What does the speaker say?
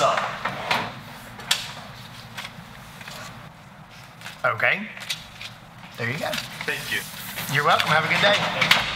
son. Okay. There you go. Thank you. You're welcome. Have a good day.